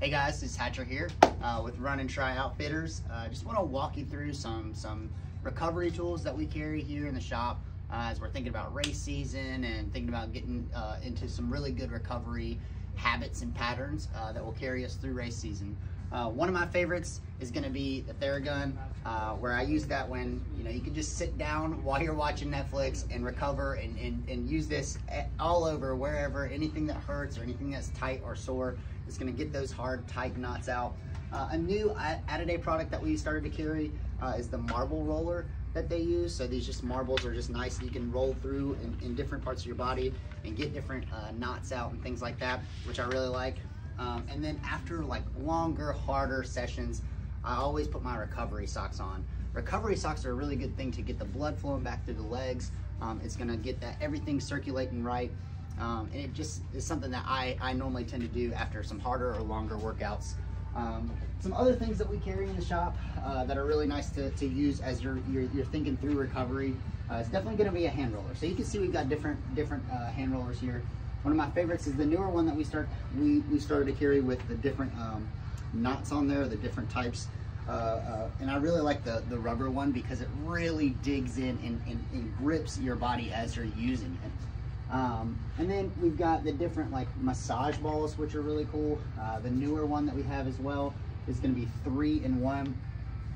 Hey guys, it's Hatcher here uh, with Run-N-Tri Outfitters. I uh, just want to walk you through some some recovery tools that we carry here in the shop uh, as we're thinking about race season and thinking about getting uh, into some really good recovery habits and patterns uh, that will carry us through race season. Uh, one of my favorites is going to be the Theragun, uh, where I use that when you know you can just sit down while you're watching Netflix and recover and, and, and use this all over wherever anything that hurts or anything that's tight or sore is going to get those hard tight knots out. Uh, a new Addaday product that we started to carry uh, is the marble roller that they use. So these just marbles are just nice. You can roll through in, in different parts of your body and get different uh, knots out and things like that, which I really like. Um, and then after like longer, harder sessions, I always put my recovery socks on. Recovery socks are a really good thing to get the blood flowing back through the legs. Um, it's gonna get that everything circulating right. Um, and it just is something that I, I normally tend to do after some harder or longer workouts. Um, some other things that we carry in the shop uh, that are really nice to, to use as you're, you're, you're thinking through recovery. Uh, it's definitely gonna be a hand roller. So you can see we've got different, different uh, hand rollers here. One of my favorites is the newer one that we start we, we started to carry with the different um, knots on there, the different types. Uh, uh, and I really like the, the rubber one because it really digs in and, and, and grips your body as you're using it. Um, and then we've got the different like massage balls, which are really cool. Uh, the newer one that we have as well is gonna be three in one.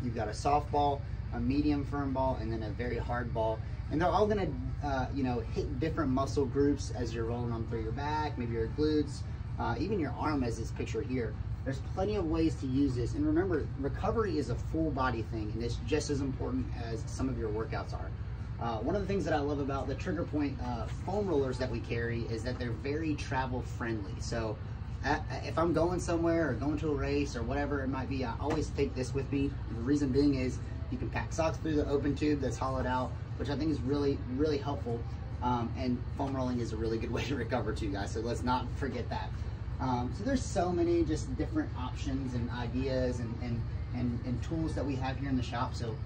You've got a soft ball, a medium firm ball, and then a very hard ball. And they're all gonna, uh, you know, hit different muscle groups as you're rolling them through your back, maybe your glutes, uh, even your arm as this picture here. There's plenty of ways to use this. And remember, recovery is a full body thing, and it's just as important as some of your workouts are. Uh, one of the things that I love about the Trigger Point uh, foam rollers that we carry is that they're very travel friendly. So if I'm going somewhere or going to a race or whatever it might be, I always take this with me. The reason being is you can pack socks through the open tube that's hollowed out, which I think is really, really helpful. Um, and foam rolling is a really good way to recover too, guys. So let's not forget that. Um, so there's so many just different options and ideas and, and, and, and tools that we have here in the shop. So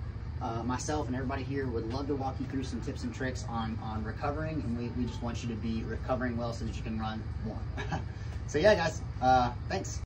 uh, myself and everybody here would love to walk you through some tips and tricks on, on recovering. And we, we just want you to be recovering well so that you can run more. so yeah, guys, uh, thanks.